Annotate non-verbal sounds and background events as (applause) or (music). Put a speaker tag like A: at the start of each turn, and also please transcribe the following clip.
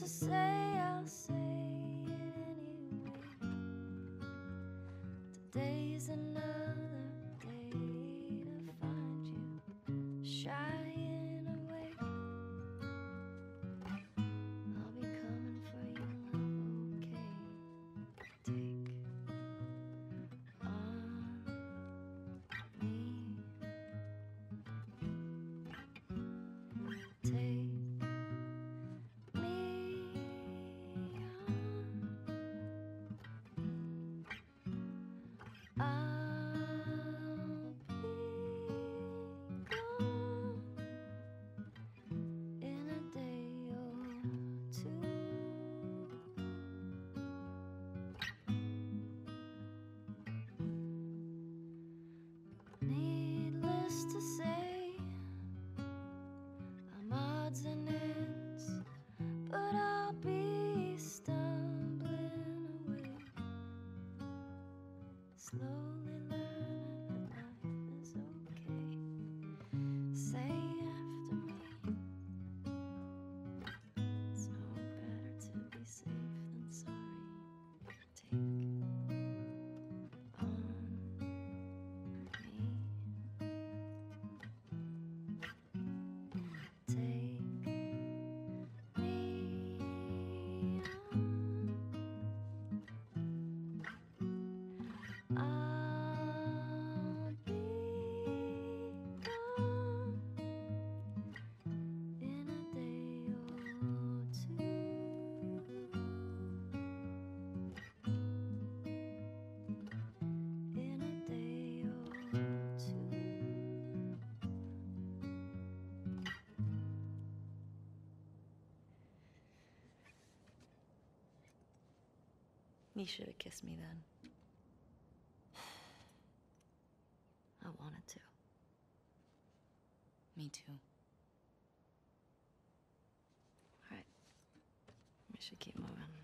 A: to say, I'll say it anyway. Today's another. I You should have kissed me then. (sighs) I wanted to.
B: Me too.
A: All right. We should keep moving.